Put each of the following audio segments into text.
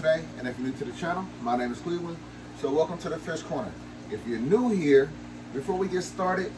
to the channel. My name is Cleveland. So welcome to the Fish Corner. If you're new here, before we get started,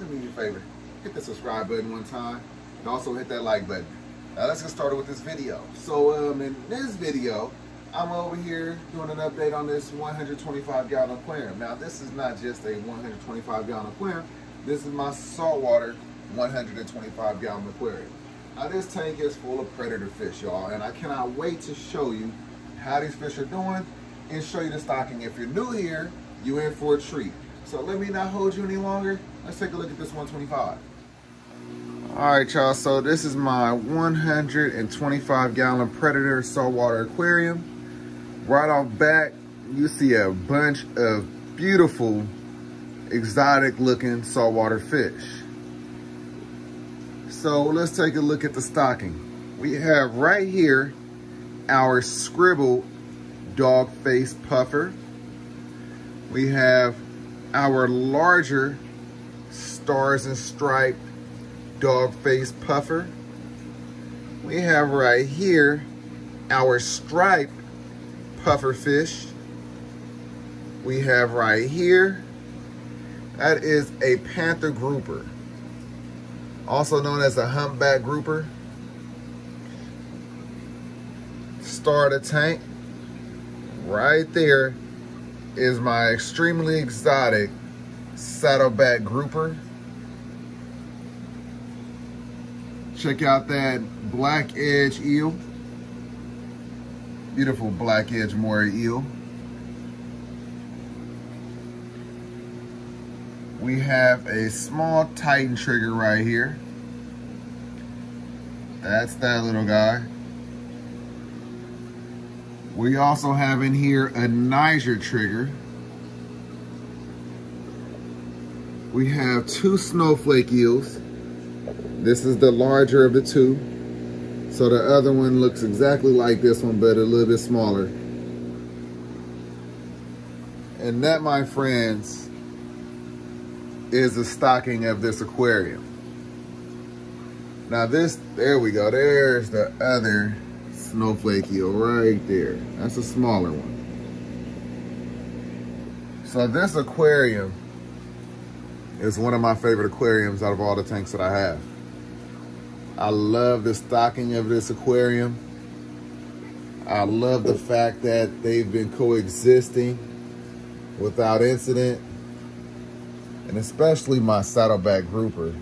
do me a favor. Hit the subscribe button one time and also hit that like button. Now let's get started with this video. So um, in this video, I'm over here doing an update on this 125 gallon aquarium. Now this is not just a 125 gallon aquarium. This is my saltwater 125 gallon aquarium. Now this tank is full of predator fish, y'all, and I cannot wait to show you how these fish are doing and show you the stocking. If you're new here, you in for a treat. So let me not hold you any longer. Let's take a look at this 125. All right, y'all, so this is my 125 gallon Predator saltwater aquarium. Right off back, you see a bunch of beautiful, exotic looking saltwater fish. So let's take a look at the stocking. We have right here our scribble dog face puffer. We have our larger stars and striped dog face puffer. We have right here our striped puffer fish. We have right here, that is a panther grouper also known as a humpback grouper. Starter tank. Right there is my extremely exotic saddleback grouper. Check out that black edge eel. Beautiful black edge moray eel. we have a small Titan trigger right here. That's that little guy. We also have in here a Niger trigger. We have two snowflake eels. This is the larger of the two. So the other one looks exactly like this one, but a little bit smaller. And that, my friends, is the stocking of this aquarium. Now this, there we go. There's the other snowflake eel right there. That's a smaller one. So this aquarium is one of my favorite aquariums out of all the tanks that I have. I love the stocking of this aquarium. I love the fact that they've been coexisting without incident and especially my saddleback grouper.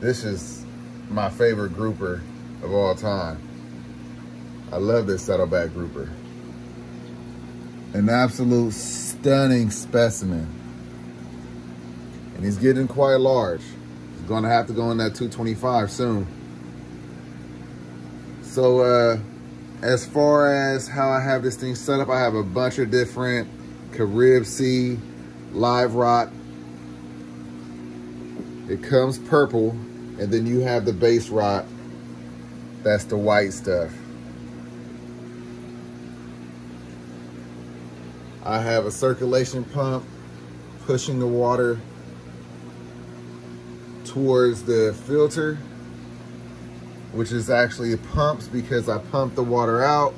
This is my favorite grouper of all time. I love this saddleback grouper. An absolute stunning specimen. And he's getting quite large. He's gonna have to go in that 225 soon. So uh, as far as how I have this thing set up, I have a bunch of different Carib Sea, Live Rock. It comes purple, and then you have the base rock. That's the white stuff. I have a circulation pump pushing the water towards the filter, which is actually pumps because I pump the water out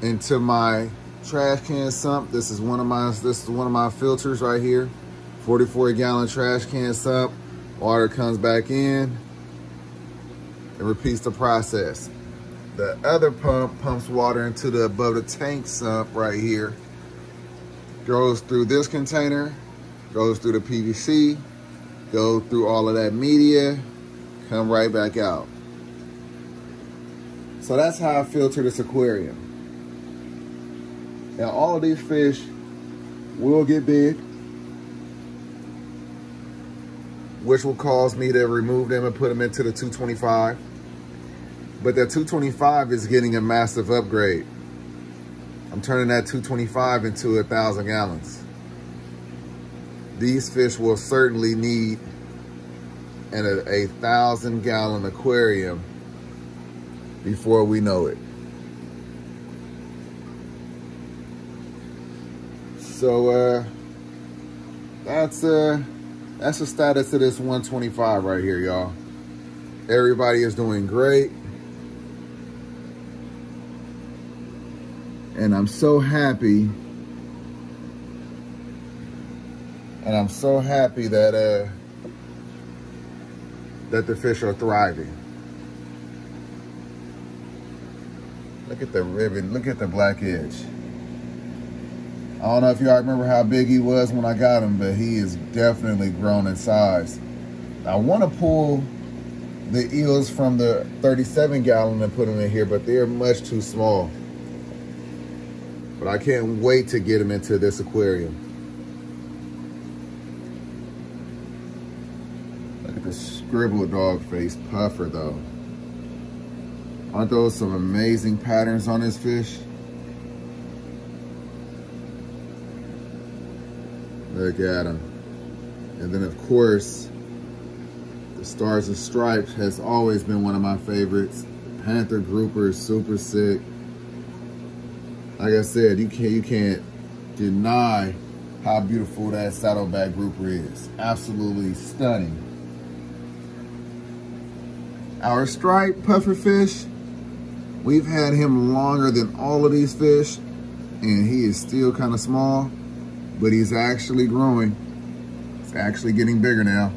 into my trash can sump. This is one of my this is one of my filters right here. 44 gallon trash can sump. Water comes back in and repeats the process. The other pump pumps water into the above the tank sump right here. Goes through this container, goes through the PVC, go through all of that media, come right back out. So that's how I filter this aquarium. Now all of these fish will get big, which will cause me to remove them and put them into the 225. But that 225 is getting a massive upgrade. I'm turning that 225 into a thousand gallons. These fish will certainly need an, a, a thousand gallon aquarium before we know it. So uh, that's uh, that's the status of this 125 right here, y'all. Everybody is doing great. And I'm so happy. And I'm so happy that uh that the fish are thriving. Look at the ribbon. Look at the black edge. I don't know if y'all remember how big he was when I got him, but he is definitely grown in size. I want to pull the eels from the 37 gallon and put them in here, but they're much too small. But I can't wait to get them into this aquarium. Look at the scribble dog face puffer though. Aren't those some amazing patterns on this fish? Look at him. And then of course, the Stars and Stripes has always been one of my favorites. Panther grouper is super sick. Like I said, you can't you can't deny how beautiful that saddleback grouper is. Absolutely stunning. Our striped pufferfish We've had him longer than all of these fish and he is still kind of small, but he's actually growing. It's actually getting bigger now.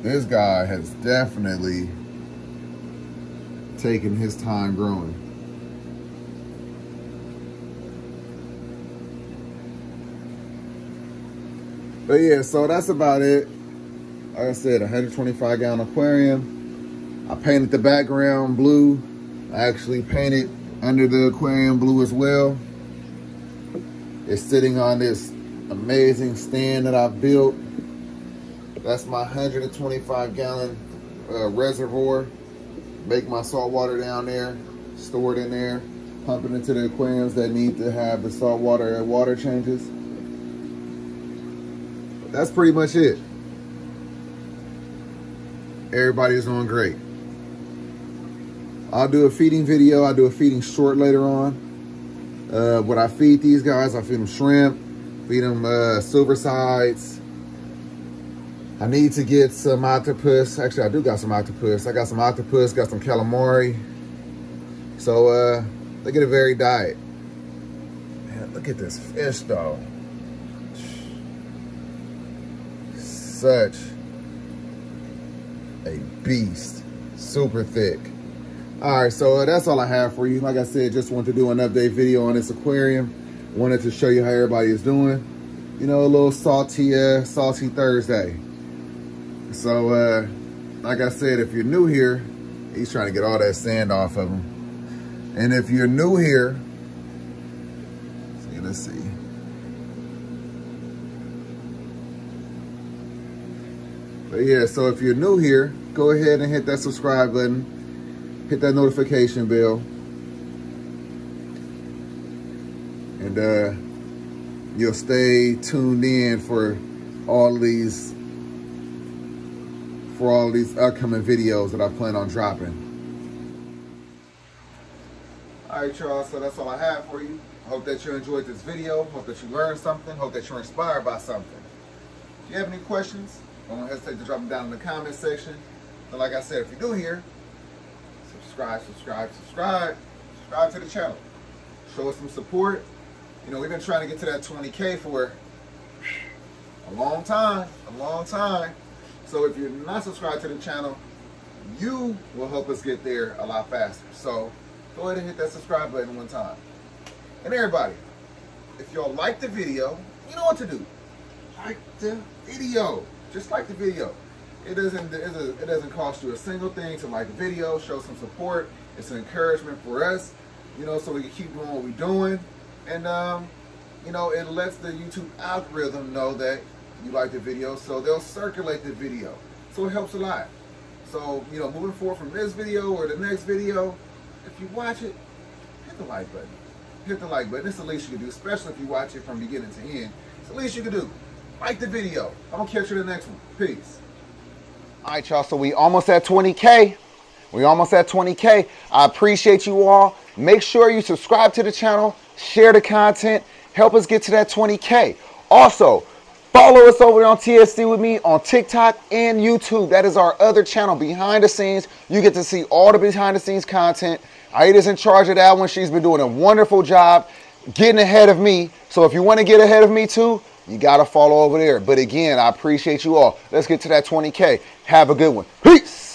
This guy has definitely taken his time growing. But yeah, so that's about it. Like I said, 125 gallon aquarium. I painted the background blue. I actually painted under the aquarium blue as well. It's sitting on this amazing stand that I've built. That's my 125 gallon uh, reservoir. Make my salt water down there, store it in there, pump it into the aquariums that need to have the salt water water changes. But that's pretty much it. Everybody's doing great. I'll do a feeding video. I'll do a feeding short later on. Uh, what I feed these guys, I feed them shrimp, feed them uh, silver sides. I need to get some octopus. Actually, I do got some octopus. I got some octopus, got some calamari. So uh, they get a varied diet. Man, look at this fish though. Such a beast. Super thick. All right, so that's all I have for you. Like I said, just wanted to do an update video on this aquarium. Wanted to show you how everybody is doing. You know, a little salty, uh, salty Thursday. So, uh, like I said, if you're new here, he's trying to get all that sand off of him. And if you're new here, see, let's see. But yeah, so if you're new here, go ahead and hit that subscribe button hit that notification bell. And uh, you'll stay tuned in for all these for all these upcoming videos that I plan on dropping. All right, y'all, so that's all I have for you. Hope that you enjoyed this video. Hope that you learned something. Hope that you're inspired by something. If you have any questions, don't hesitate to drop them down in the comment section. And like I said, if you're new here, subscribe, subscribe, subscribe. Subscribe to the channel. Show us some support. You know, we've been trying to get to that 20K for a long time, a long time. So if you're not subscribed to the channel, you will help us get there a lot faster. So go ahead and hit that subscribe button one time. And everybody, if y'all like the video, you know what to do. Like the video. Just like the video. It doesn't it doesn't cost you a single thing to like a video, show some support. It's an encouragement for us, you know, so we can keep doing what we're doing. And um, you know, it lets the YouTube algorithm know that you like the video, so they'll circulate the video. So it helps a lot. So, you know, moving forward from this video or the next video, if you watch it, hit the like button. Hit the like button. It's the least you can do, especially if you watch it from beginning to end. It's the least you can do. Like the video. To catch you in the next one. Peace. All right, y'all. So we almost at 20K. We almost at 20K. I appreciate you all. Make sure you subscribe to the channel, share the content, help us get to that 20K. Also, Follow us over on TFC with me on TikTok and YouTube. That is our other channel, Behind the Scenes. You get to see all the behind the scenes content. Aida's in charge of that one. She's been doing a wonderful job getting ahead of me. So if you want to get ahead of me too, you got to follow over there. But again, I appreciate you all. Let's get to that 20K. Have a good one. Peace.